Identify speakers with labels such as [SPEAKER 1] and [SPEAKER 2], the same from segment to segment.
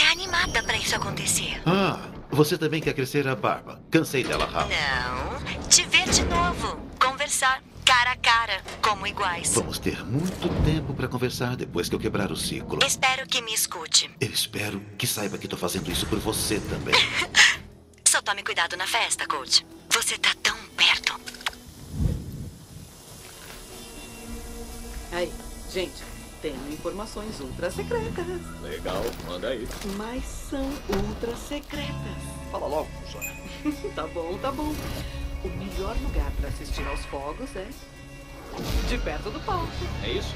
[SPEAKER 1] até animada pra isso acontecer.
[SPEAKER 2] Ah, você também quer crescer a barba. Cansei dela, Ralph.
[SPEAKER 1] Não. Te ver de novo. Conversar cara a cara, como iguais.
[SPEAKER 2] Vamos ter muito tempo para conversar depois que eu quebrar o ciclo.
[SPEAKER 1] Espero que me escute.
[SPEAKER 2] Eu espero que saiba que tô fazendo isso por você também.
[SPEAKER 1] Só tome cuidado na festa, coach. Você tá tão perto.
[SPEAKER 3] Aí, gente, tenho informações ultra secretas.
[SPEAKER 4] Legal, manda aí.
[SPEAKER 3] Mas são ultra secretas.
[SPEAKER 4] Fala logo, Sônia.
[SPEAKER 3] tá bom, tá bom. O melhor lugar para assistir aos fogos é de perto do palco.
[SPEAKER 4] É isso?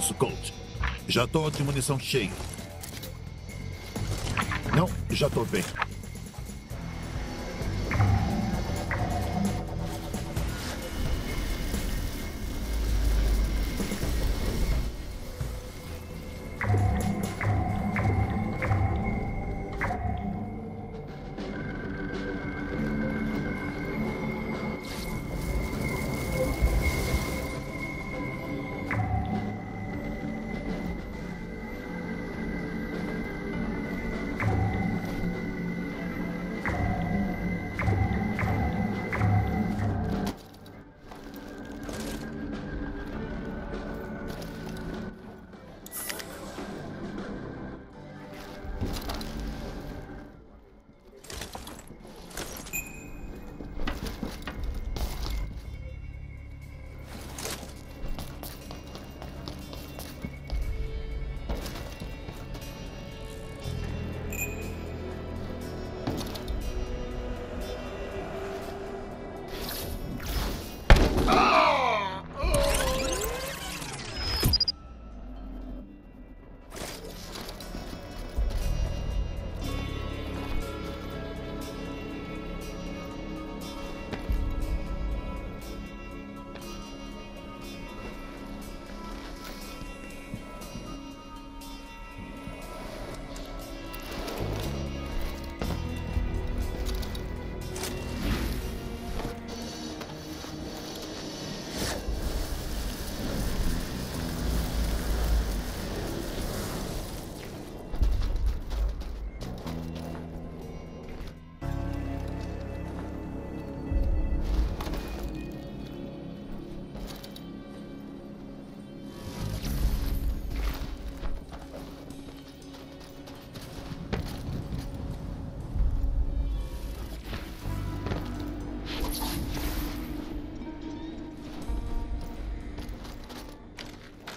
[SPEAKER 3] Guloso, Colt. Já tô de munição cheia. Não, já tô bem.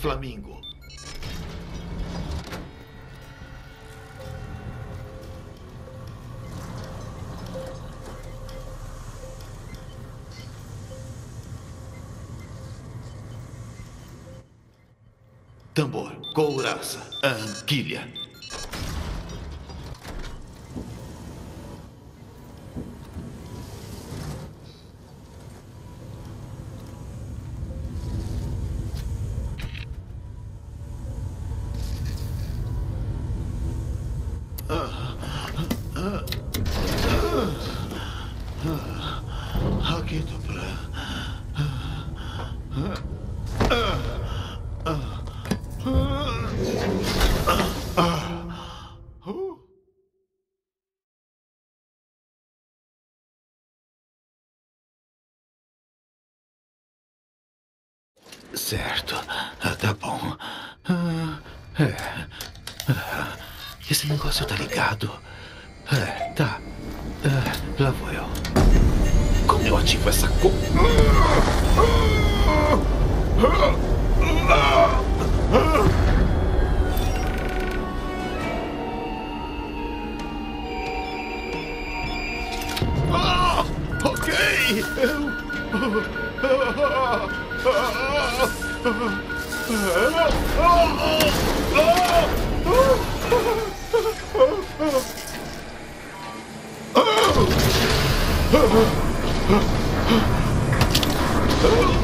[SPEAKER 2] Flamingo. Tambor, couraça, anquilha. Aqui pra. Certo. Ah, tá bom. Ah, é. Ah, esse negócio tá ligado. É, tá. Ah, lá vou eu. Como eu ativo essa co... Ah, ok. Eu... É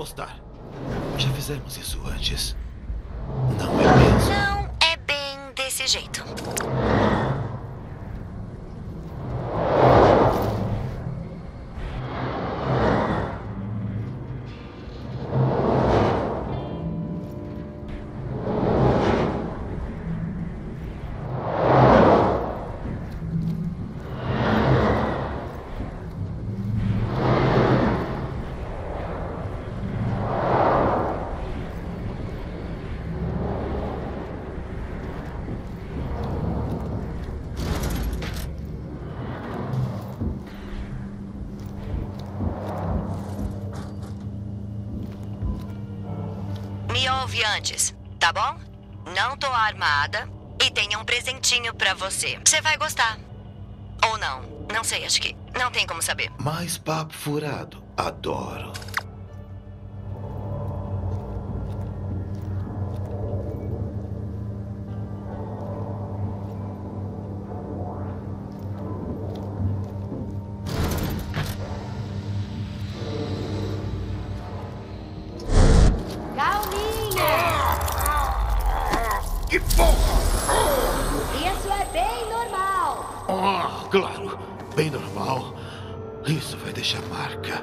[SPEAKER 2] apostar. Já fizemos isso antes.
[SPEAKER 5] Antes, tá bom? Não tô armada e tenho um presentinho pra você. Você vai gostar. Ou não. Não sei, acho que não tem como saber.
[SPEAKER 2] Mais papo furado. Adoro. Ah, claro. Bem normal. Isso vai deixar marca.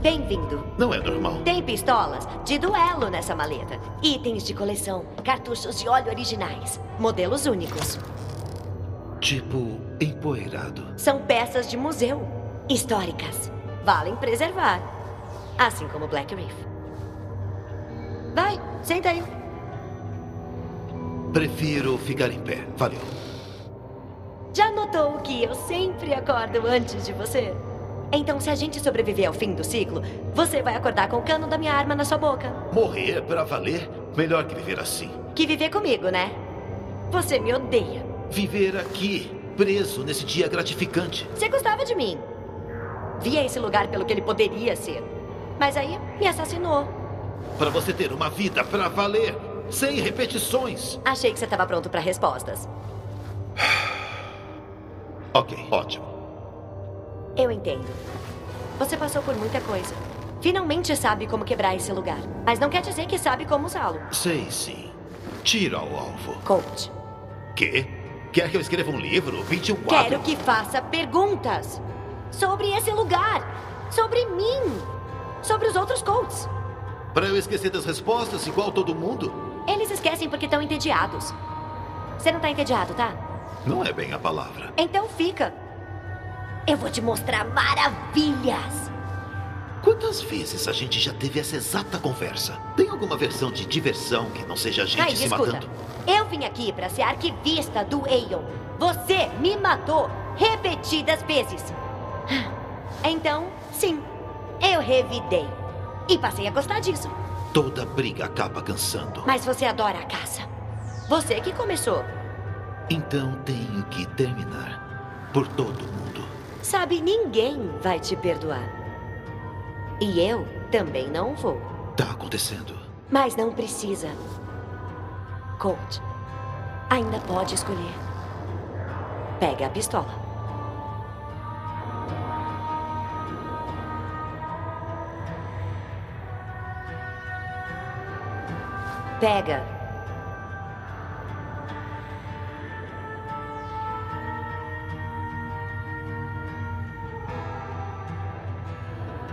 [SPEAKER 1] Bem-vindo.
[SPEAKER 2] Não é normal.
[SPEAKER 1] Tem pistolas de duelo nessa maleta. Itens de coleção, cartuchos de óleo originais, modelos únicos.
[SPEAKER 2] Tipo, empoeirado.
[SPEAKER 1] São peças de museu, históricas. Valem preservar. Assim como Black Reef. Vai, senta aí.
[SPEAKER 2] Prefiro ficar em pé. Valeu.
[SPEAKER 1] Já notou que eu sempre acordo antes de você? Então, se a gente sobreviver ao fim do ciclo, você vai acordar com o cano da minha arma na sua boca.
[SPEAKER 2] Morrer pra valer? Melhor que viver assim.
[SPEAKER 1] Que viver comigo, né? Você me odeia.
[SPEAKER 2] Viver aqui, preso nesse dia gratificante.
[SPEAKER 1] Você gostava de mim. Via esse lugar pelo que ele poderia ser. Mas aí me assassinou.
[SPEAKER 2] Pra você ter uma vida pra valer, sem repetições.
[SPEAKER 1] Achei que você estava pronto para respostas.
[SPEAKER 2] Ok, ótimo.
[SPEAKER 1] Eu entendo. Você passou por muita coisa. Finalmente sabe como quebrar esse lugar. Mas não quer dizer que sabe como usá-lo.
[SPEAKER 2] Sei sim. Tira o alvo.
[SPEAKER 1] Coach,
[SPEAKER 2] Quê? Quer que eu escreva um livro? Pinte um quadro?
[SPEAKER 1] quero que faça perguntas sobre esse lugar, sobre mim, sobre os outros coaches.
[SPEAKER 2] Pra eu esquecer das respostas igual todo mundo?
[SPEAKER 1] Eles esquecem porque estão entediados. Você não tá entediado, tá?
[SPEAKER 2] Não é bem a palavra.
[SPEAKER 1] Então fica. Eu vou te mostrar maravilhas.
[SPEAKER 2] Quantas vezes a gente já teve essa exata conversa? Tem alguma versão de diversão que não seja a gente
[SPEAKER 1] Ai,
[SPEAKER 2] se
[SPEAKER 1] escuta.
[SPEAKER 2] matando?
[SPEAKER 1] Eu vim aqui pra ser arquivista do Aeon. Você me matou repetidas vezes. Então, sim, eu revidei. E passei a gostar disso.
[SPEAKER 2] Toda briga acaba cansando.
[SPEAKER 1] Mas você adora a caça. Você que começou.
[SPEAKER 2] Então tenho que terminar. Por todo mundo.
[SPEAKER 1] Sabe, ninguém vai te perdoar. E eu também não vou.
[SPEAKER 2] Tá acontecendo.
[SPEAKER 1] Mas não precisa. Colt, ainda pode escolher. Pega a pistola. Pega.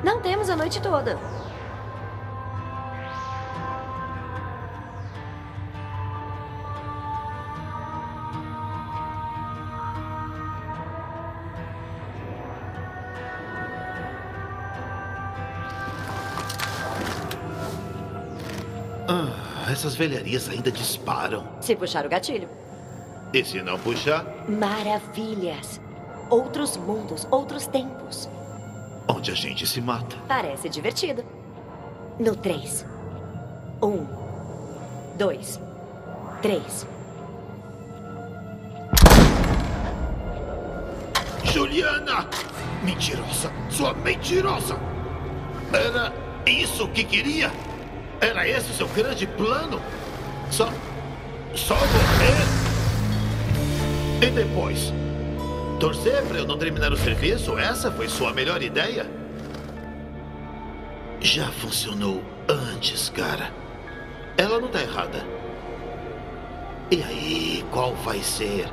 [SPEAKER 1] Não temos a noite toda.
[SPEAKER 2] Essas velharias ainda disparam.
[SPEAKER 1] Se puxar o gatilho.
[SPEAKER 2] E se não puxar,
[SPEAKER 1] Maravilhas. Outros mundos, outros tempos.
[SPEAKER 2] onde a gente se mata.
[SPEAKER 1] Parece divertido. No três. Um. Dois. Três.
[SPEAKER 2] Juliana! Mentirosa! Sua mentirosa! Era isso que queria? Era esse o seu grande plano? Só. Só morrer? E depois? Torcer para eu não terminar o serviço? Essa foi sua melhor ideia? Já funcionou antes, cara. Ela não tá errada. E aí, qual vai ser?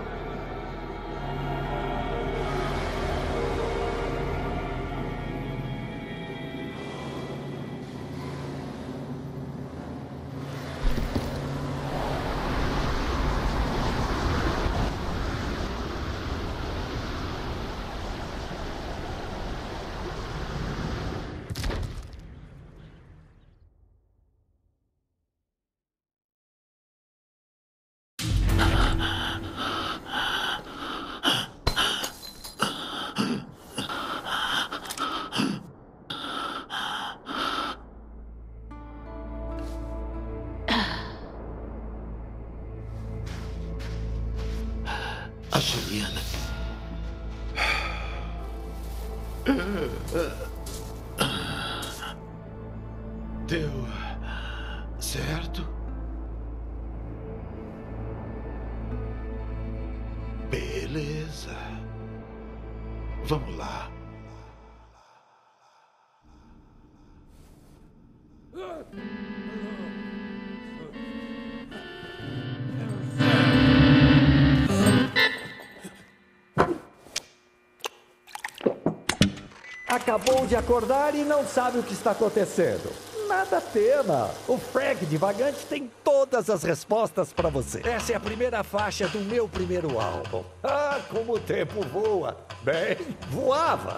[SPEAKER 6] Acabou de acordar e não sabe o que está acontecendo. Nada tema. O Frank Divagante tem todas as respostas para você. Essa é a primeira faixa do meu primeiro álbum. Ah, como o tempo voa. Bem, voava.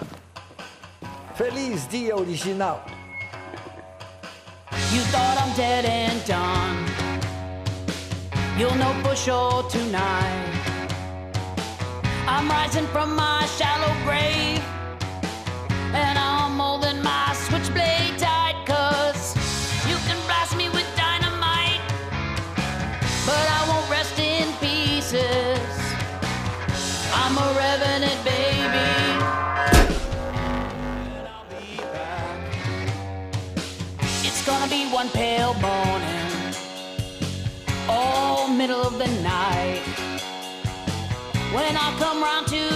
[SPEAKER 6] Feliz dia original.
[SPEAKER 7] You thought I'm dead and done. You'll know for sure tonight. I'm rising from my shallow grave. One pale morning, all middle of the night. When I come round to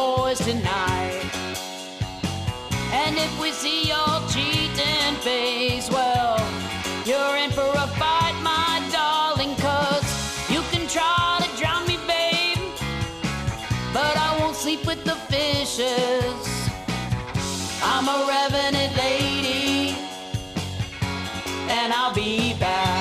[SPEAKER 7] boys tonight. And if we see your cheating face, well, you're in for a fight, my darling, cause you can try
[SPEAKER 8] to drown me, babe, but I won't sleep with the fishes. I'm a revenant lady, and I'll be back.